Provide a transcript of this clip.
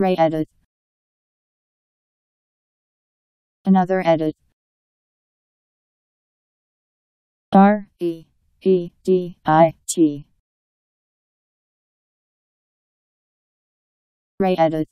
Ray edit. Another edit. R E E D I T. Ray edit.